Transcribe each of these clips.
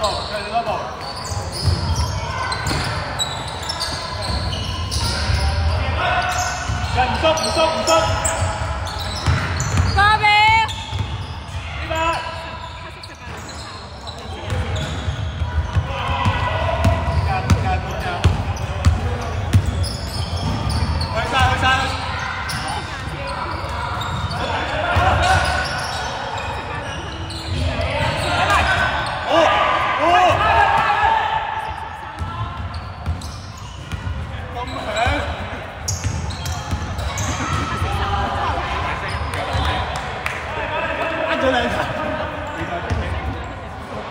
不向不走不向来一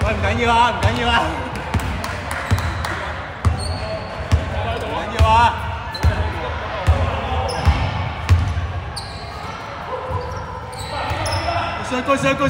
喂唔緊要啊唔緊要啊赶紧。了啊过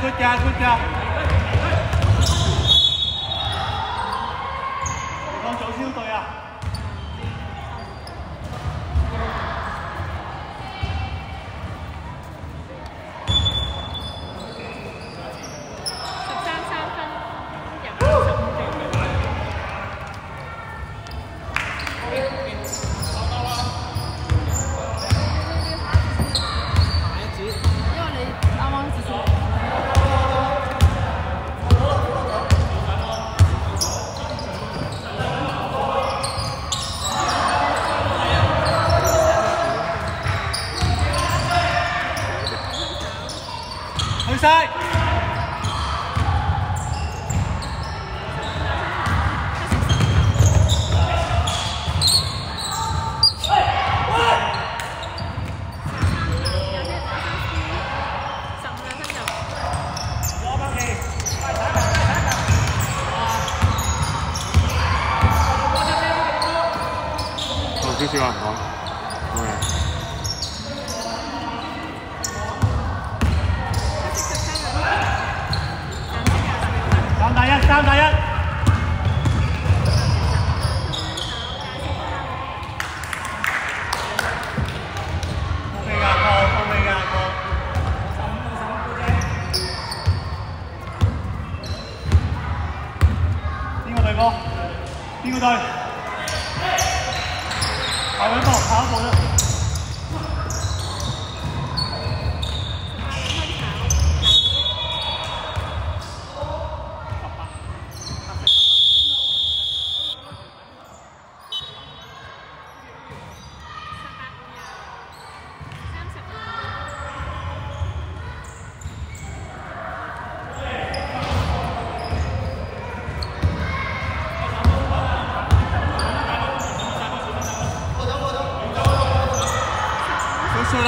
good guys, good guys.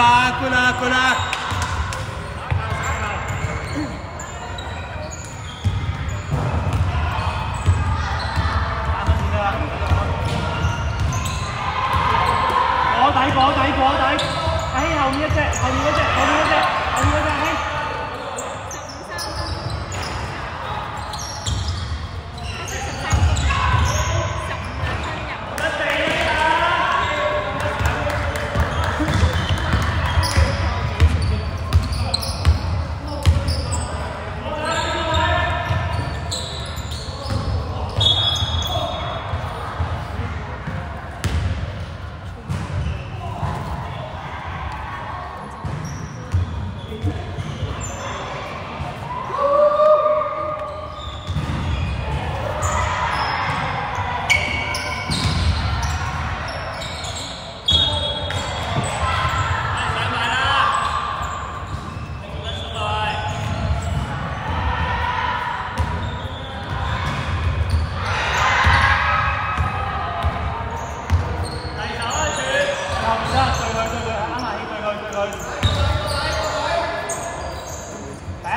là quên là quên là có đáy có đáy có đáy ấy hồng nhất chạy hồng nhất chạy hồng nhất chạy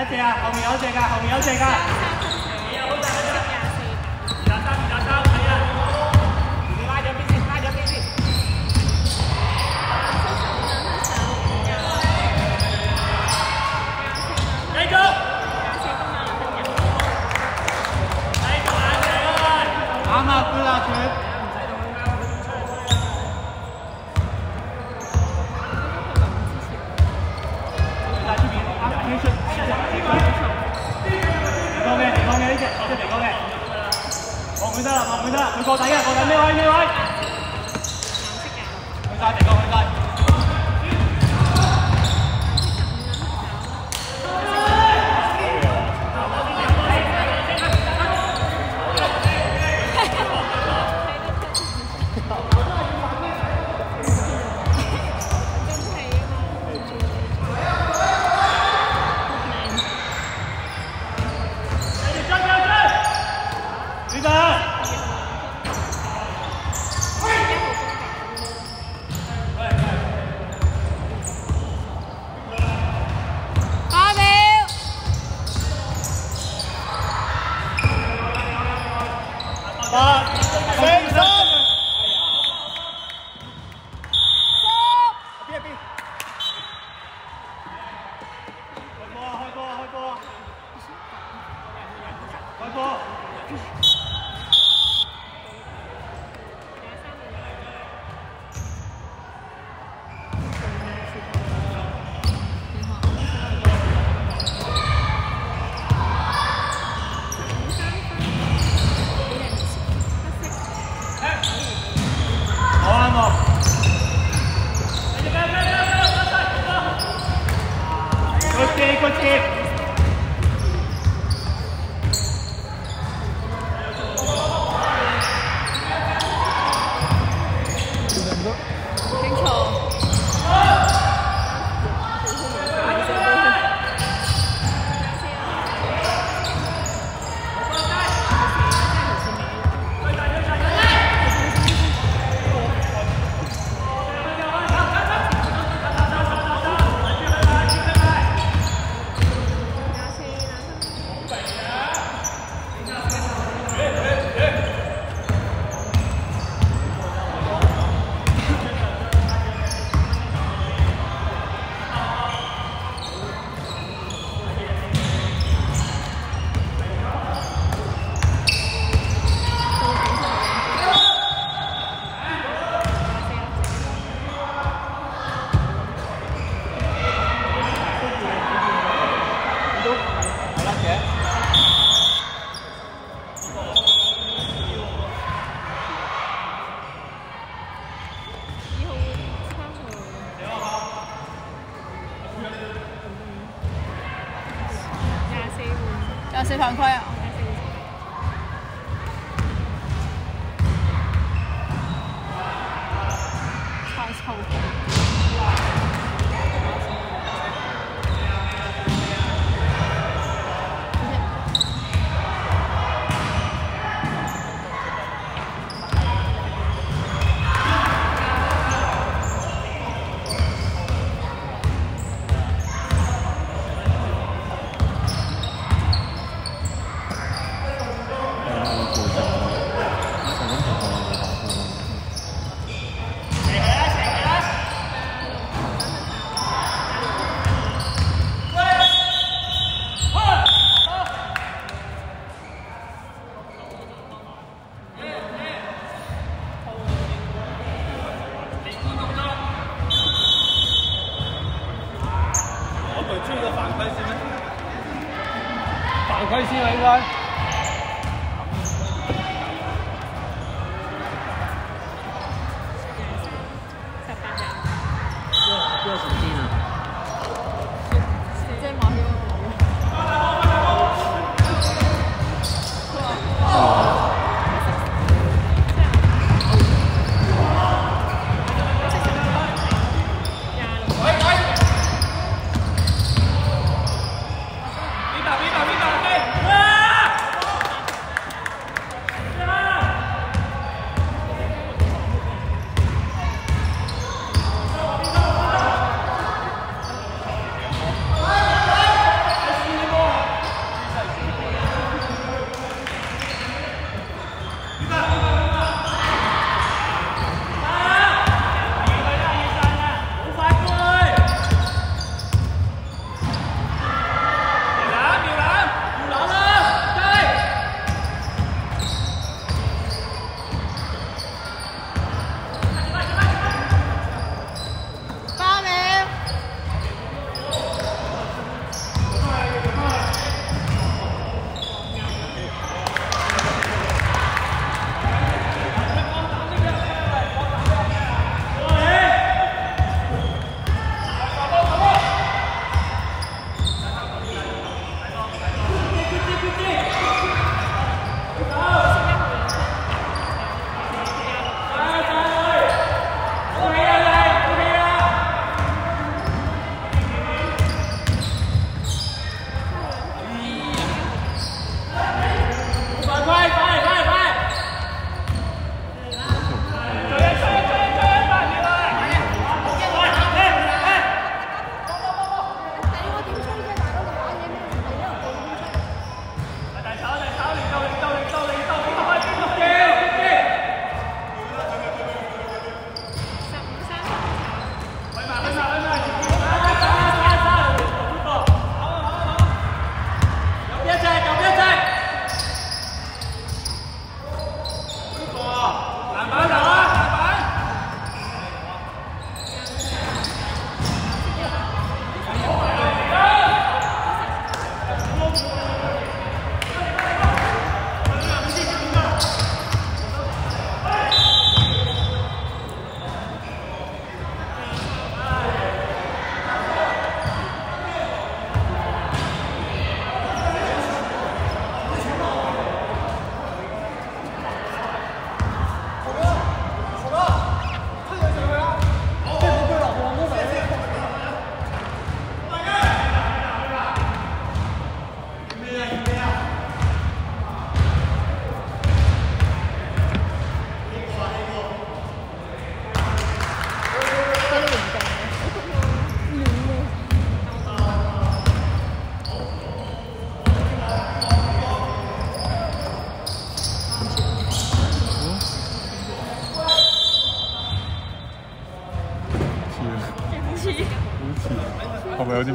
谢啊后面有谢谢后面有谢谢唔得，唔過底嘅，過底咩位咩位？去曬，停過去曬。Gary, good save. 四犯规啊！太臭！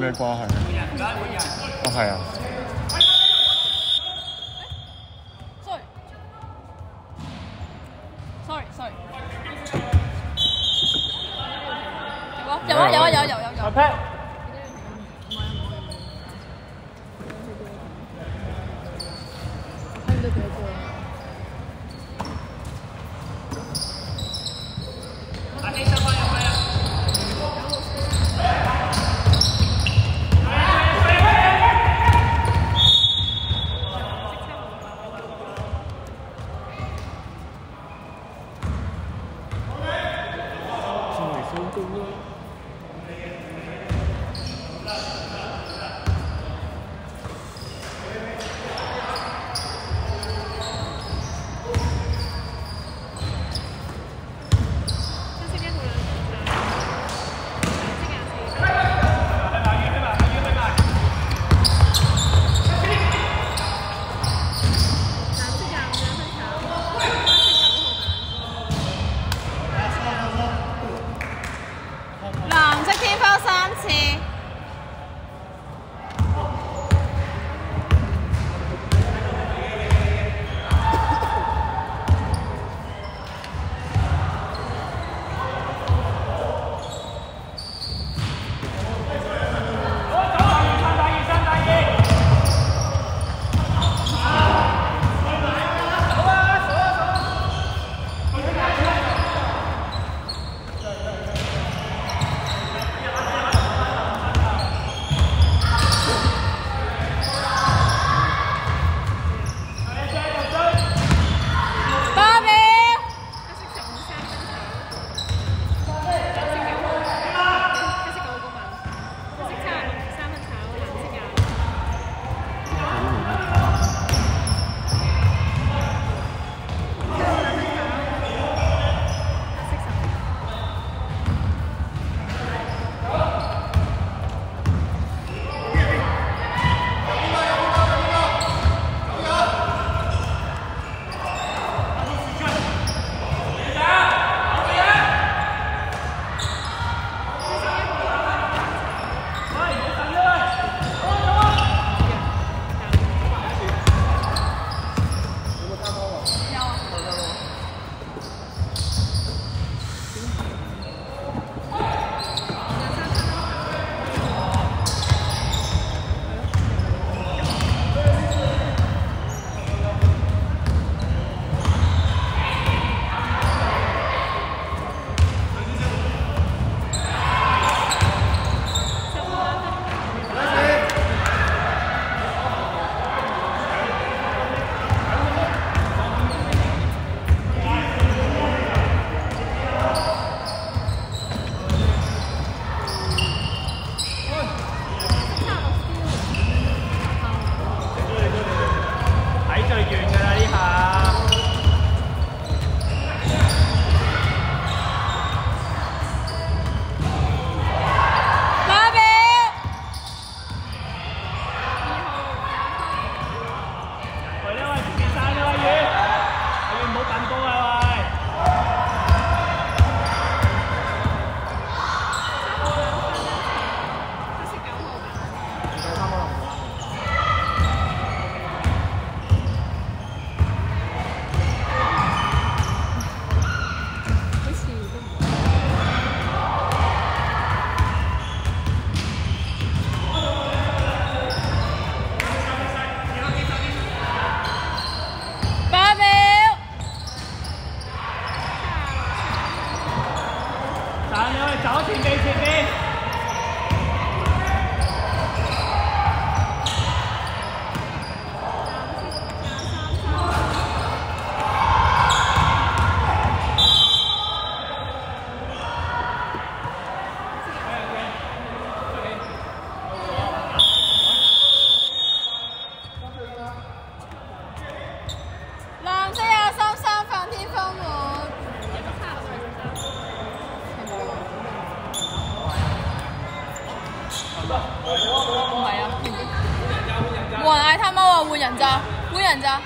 嘅啩係。哦，係啊。sorry sorry 有啊有啊有有有有。兩位走前邊，前邊。人嗌他猫啊，换人咋，换人咋。